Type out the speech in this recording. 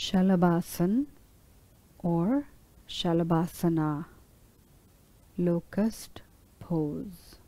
Shalabhasan or Shalabhasana locust pose.